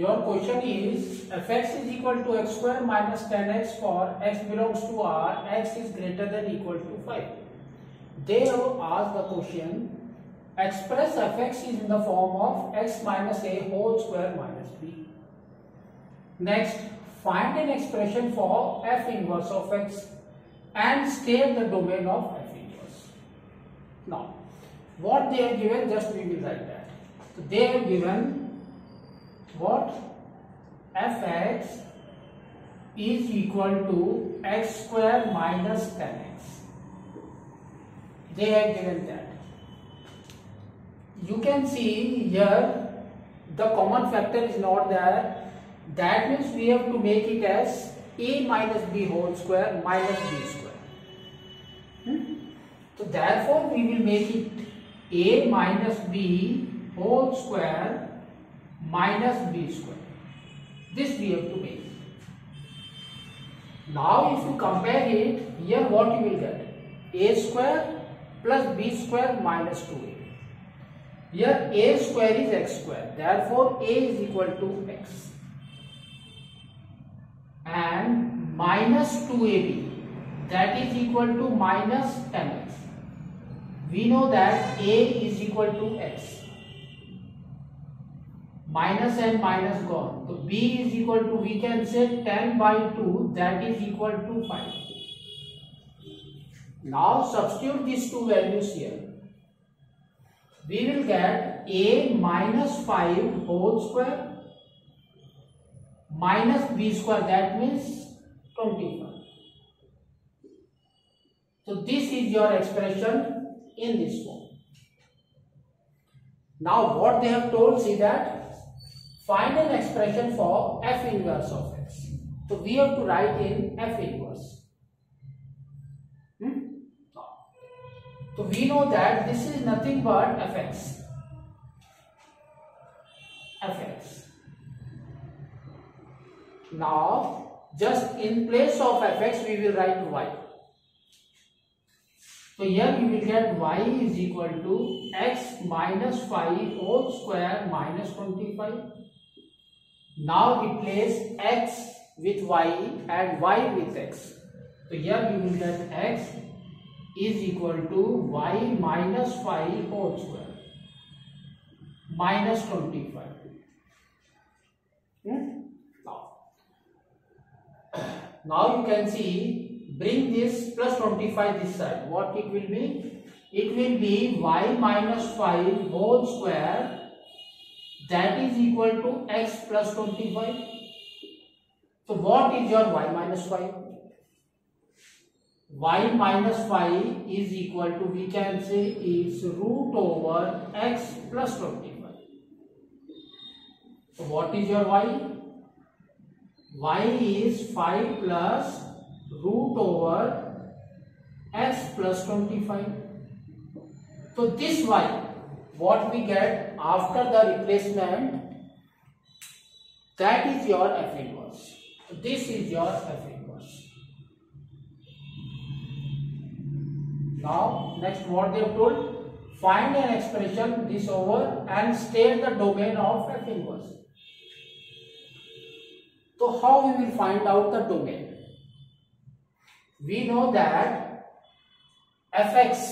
Your question is fx is equal to x square minus 10x for x belongs to R, x is greater than equal to 5. They have asked the question express fx is in the form of x minus a whole square minus b. Next, find an expression for f inverse of x and state the domain of f inverse. Now, what they have given, just we will write that. So, they have given what fx is equal to x square minus 10x. They have given that. You can see here the common factor is not there. That means we have to make it as a minus b whole square minus b square. Hmm? So therefore we will make it a minus b whole square minus b square. This we have to make. Now if you compare it, here what you will get? a square plus b square minus 2a. Here a square is x square. Therefore a is equal to x. And minus 2ab that is equal to minus 10x. We know that a is equal to x minus and minus gone. So b is equal to we can say 10 by 2 that is equal to 5. Now substitute these two values here. We will get a minus 5 whole square minus b square that means 25. So this is your expression in this form. Now what they have told see that Find an expression for f inverse of x. So we have to write in f inverse. Hmm? So we know that this is nothing but fx. fx. Now just in place of fx we will write y. So here we will get y is equal to x minus 5 whole square minus 25 now replace x with y and y with x. So here we will get x is equal to y minus 5 whole square minus 25. Hmm? Now, now you can see bring this plus 25 this side. What it will be? It will be y minus 5 whole square that is equal to x plus 25. So what is your y minus 5? y minus 5 is equal to we can say is root over x plus 25. So what is your y? y is 5 plus root over x plus 25. So this y what we get after the replacement that is your f inverse. This is your f inverse. Now next what they have told find an expression this over and state the domain of f inverse. So how we will find out the domain? We know that fx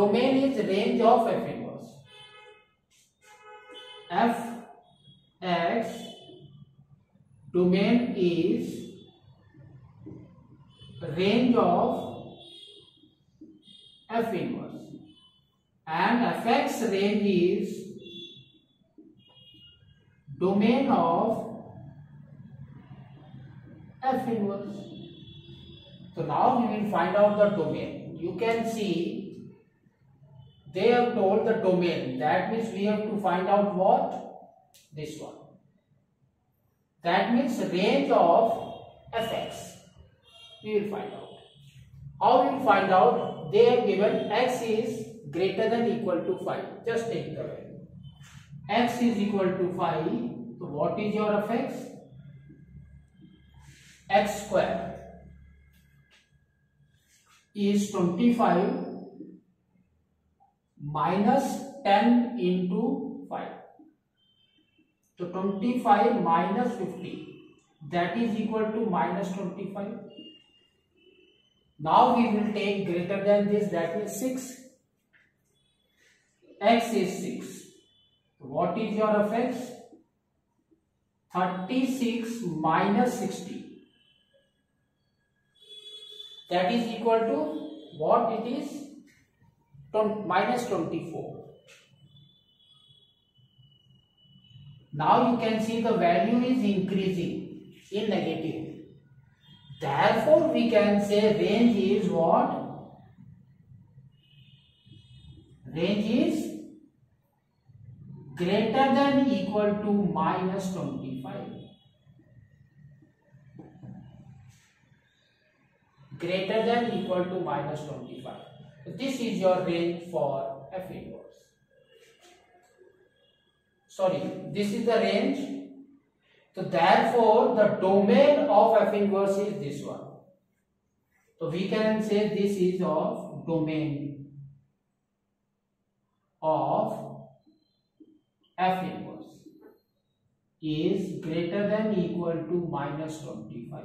domain is range of f inverse f x domain is range of f inverse. And fx range is domain of f inverse. So now we will find out the domain. You can see they have told the domain. That means we have to find out what? This one. That means range of fx. We will find out. How we will find out? They have given x is greater than equal to 5. Just take the value. x is equal to 5. So what is your fx? x square is 25 minus 10 into 5. So 25 minus 50 that is equal to minus 25. Now we will take greater than this that is 6. X is 6. What is your fx? 36 minus 60. That is equal to what it is? Minus 24. Now you can see the value is increasing in negative. Therefore, we can say range is what? Range is greater than equal to minus 25. Greater than equal to minus 25. This is your range for F inverse. Sorry, this is the range. So therefore, the domain of F inverse is this one. So we can say this is of domain of F inverse is greater than equal to minus 25.